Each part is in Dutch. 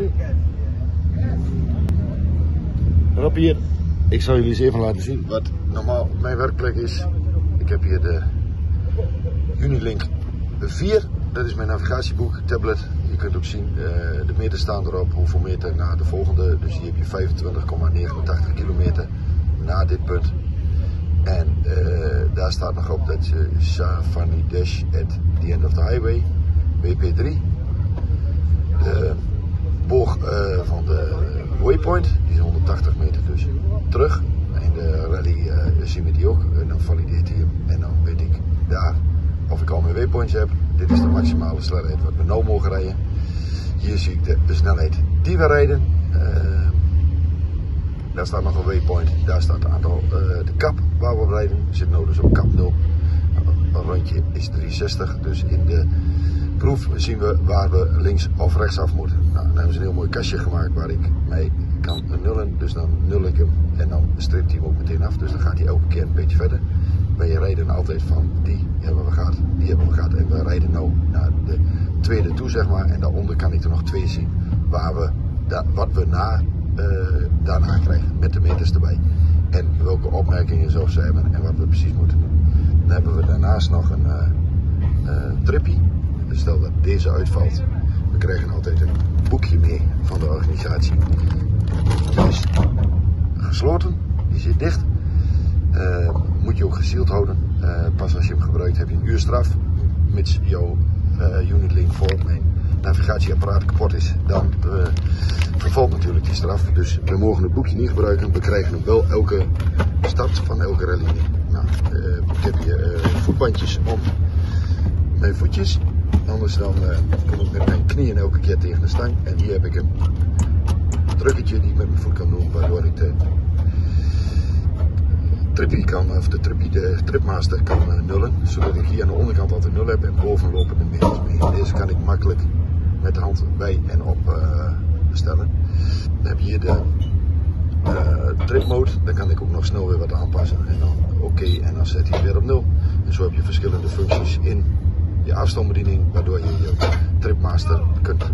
Morgen. Hier. Ik zal jullie eens even laten zien wat normaal mijn werkplek is. Ik heb hier de Unilink 4. Dat is mijn navigatieboek, tablet. Je kunt ook zien, eh, de meters staan erop, hoeveel meter na de volgende. Dus hier heb je 25,89 kilometer na dit punt. En eh, daar staat nog op dat je Safani Dash at the end of the highway, WP3 boog uh, van de waypoint, die is 180 meter dus terug. In de rally zien we die ook. En dan valideert hij hem. En dan weet ik daar of ik al mijn waypoints heb. Dit is de maximale snelheid wat we nu mogen rijden. Hier zie ik de, snelheid die we rijden. Daar staat nog een waypoint. Daar staat het aantal, de kap waar we rijden. Zitten nu dus op kap 0. Een rondje is 360. Dus in de proef zien we waar we links of rechts af moeten. Nou, dan hebben ze een heel mooi kastje gemaakt waar ik mee kan nullen. Dus dan nul ik hem en dan stript hij hem ook meteen af. Dus dan gaat hij elke keer een beetje verder. Wij rijden altijd van die hebben we gehad, die hebben we gehad. En we rijden nu naar de tweede toe, zeg maar. En daaronder kan ik er nog twee zien waar we, wat we na, uh, daarna krijgen. Met de meters erbij. En welke opmerkingen zo ze hebben en wat we precies moeten doen. Dan hebben we daarnaast nog een uh, trippie. Stel dat deze uitvalt. We krijgen altijd een boekje mee van de organisatie. Die is gesloten, die zit dicht. Uh, moet je ook gesield houden. Uh, pas als je hem gebruikt heb je een uur straf. Mits jouw uh, Unitlink voor mijn navigatieapparaat kapot is, dan vervalt natuurlijk die straf. Dus we mogen het boekje niet gebruiken. We krijgen hem wel elke start van elke rally. Nou, ik heb hier voetbandjes om mijn voetjes. Anders dan kom ik met mijn knieën elke keer tegen de stang. En hier heb ik een drukketje die ik met mijn voet kan doen, waardoor ik de kan, of de, trippie, de tripmaster kan uh, nullen. Zodat ik hier aan de onderkant altijd nul heb en boven lopen de meters mee. Deze kan ik makkelijk met de hand bij en op uh, bestellen. Dan heb je hier de uh, trip mode. Dan kan ik ook nog snel weer wat aanpassen. En dan oké en dan zet hij weer op nul. En zo heb je verschillende functies in je afstandsbediening. Waardoor je je tripmaster kunt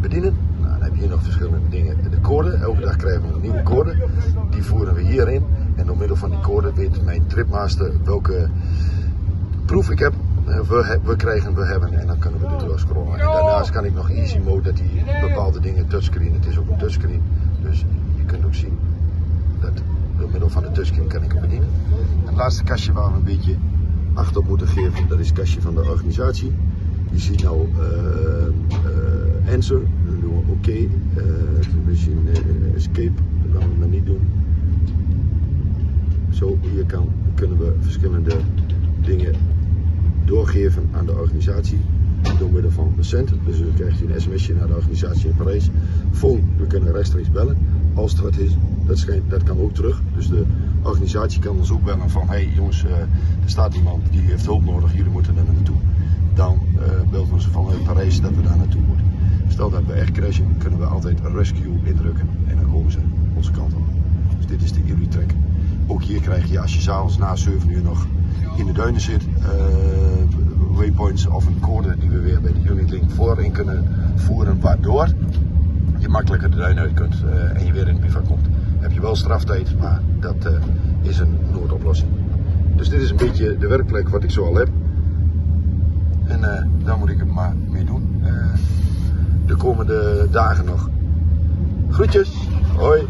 bedienen. Nou, dan heb je hier nog verschillende dingen. De code, elke dag krijgen we nieuwe code. Die voeren we hierin. En door middel van die code weet mijn tripmaster welke proef ik heb. We, we krijgen, we hebben en dan kunnen we dit scrollen. En daarnaast kan ik nog easy mode dat hij bepaalde dingen touchscreen. Het is ook een touchscreen. Dus je kunt ook zien dat door middel van de touchscreen kan ik hem bedienen. Het laatste kastje waar we een beetje acht op moeten geven, dat is kastje van de organisatie. Je ziet nou uh, uh, answer, dan doen we oké. Okay. We zien escape, dat gaan we maar niet doen. Zo, hier kan, kunnen we verschillende dingen doorgeven aan de organisatie door middel van cent. Dus dan krijgt je een sms'je naar de organisatie in Parijs. Phone, we kunnen rechtstreeks bellen. Als wat is, dat, schijnt, dat kan ook terug. Dus de organisatie kan ons ook bellen van, hey, jongens, uh, er staat iemand die heeft hulp nodig, jullie moeten er naartoe. Dan belt ons van uh, Parijs dat we daar naartoe moeten. Stel dat we echt crashen, kunnen we altijd rescue indrukken en dan komen ze onze kant op. Dus dit is de Erie Track. Ook hier krijg je, als je s'avonds na 7 uur nog in de duinen zit, uh, waypoints of een code die we weer bij de Unitlink voorin kunnen voeren, waardoor je makkelijker de duin uit kunt uh, en je weer in de bivak komt. Heb je wel straftijd, maar dat uh, is een noodoplossing. Dus dit is een beetje de werkplek wat ik zo al heb. En daar moet ik het maar mee doen. de komende dagen nog. Groetjes, hoi.